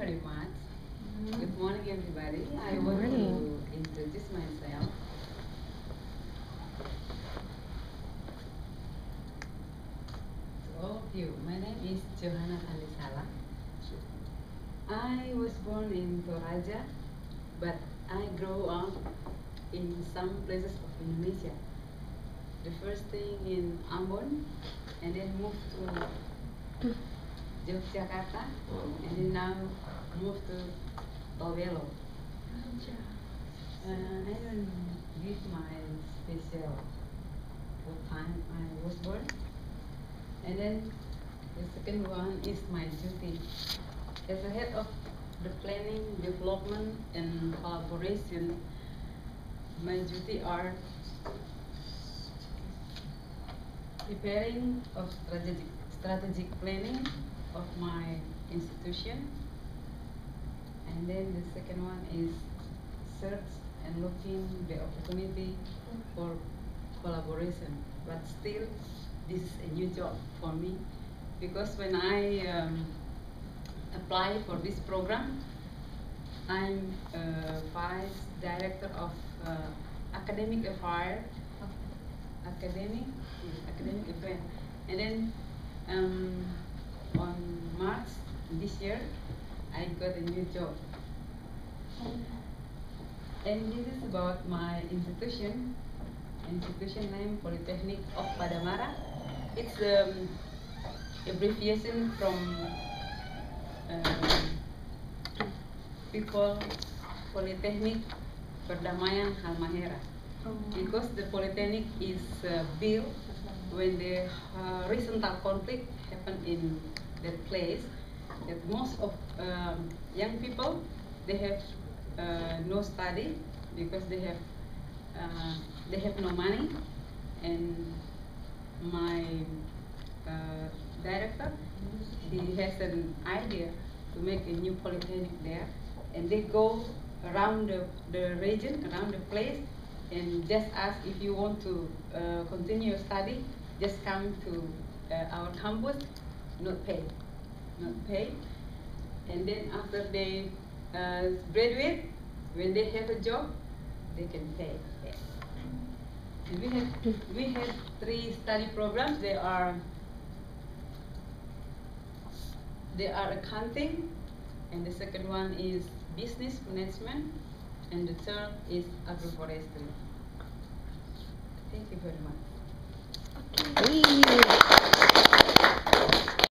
very much. Mm-hmm. Good morning, everybody. I Good want morning. to introduce myself. To all of you, my name is Johanna Talisala. I was born in Toraja, but I grew up in some places of Indonesia. The first thing in Ambon, and then moved to Yogyakarta, and then now moved to Tobelo. Uh, I don't give my special what time I was born. And then the second one is my duty. As a head of the planning, development and collaboration, my duty are preparing of strategic, strategic planning of my institution. And then the second one is search and looking the opportunity for collaboration. But still, this is a new job for me. Because when I um, apply for this program, I'm uh, vice director of uh, academic affairs, academic, academic event, and then um, on March this year, I got a new job. And this is about my institution, institution name Polytechnic of Padamara. It's um, abbreviation from um, people Polytechnic Perdamaian Halmahera. Because the Polytechnic is uh, built when the uh, conflict happened in that place, that most of um, young people they have uh, no study because they have uh, they have no money, and my uh, director he has an idea to make a new polytechnic there, and they go around the, the region, around the place, and just ask if you want to uh, continue your study, just come to uh, our campus, not pay, not pay. And then after they uh, graduate, when they have a job, they can pay. Yes. We have we have three study programs. They are they are accounting, and the second one is business management, and the third is agroforestry. Thank you very much. Hey.